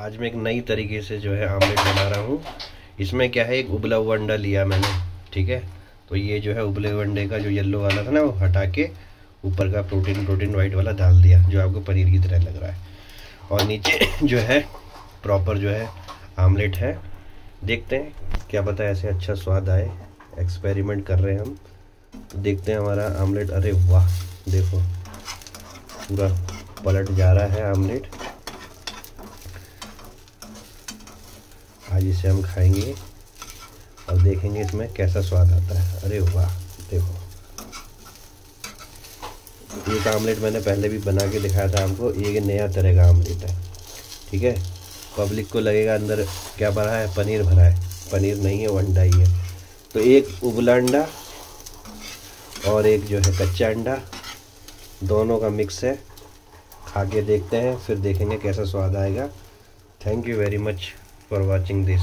आज मैं एक नई तरीके से जो है आमलेट बना रहा हूँ। इसमें क्या है, एक उबला हुआ अंडा लिया मैंने, ठीक है? तो ये जो है उबले हुए अंडे का जो येलो वाला था ना, वो हटा के ऊपर का प्रोटीन प्रोटीन वाइट वाला डाल दिया, जो आपको पनीर की तरह लग रहा है। और नीचे जो है प्रॉपर जो है आमलेट है। देखते हैं क्या पता ऐसे अच्छा स्वाद आए। एक्सपेरिमेंट कर रहे हैं हम। देखते हैं हमारा आमलेट। अरे वाह, देखो, पूरा पलट जा रहा है आमलेट। आज इसे हम खाएँगे और देखेंगे इसमें कैसा स्वाद आता है। अरे वाह, देखो। एक आमलेट मैंने पहले भी बना के दिखाया था आपको, ये नया तरह का आमलेट है, ठीक है? पब्लिक को लगेगा अंदर क्या भरा है? पनीर भरा है। पनीर नहीं है, वो अंडा ही है। तो एक उबला अंडा और एक जो है कच्चा अंडा, दोनों का मिक्स है। खा के देखते हैं, फिर देखेंगे कैसा स्वाद आएगा। Thank you very much for watching this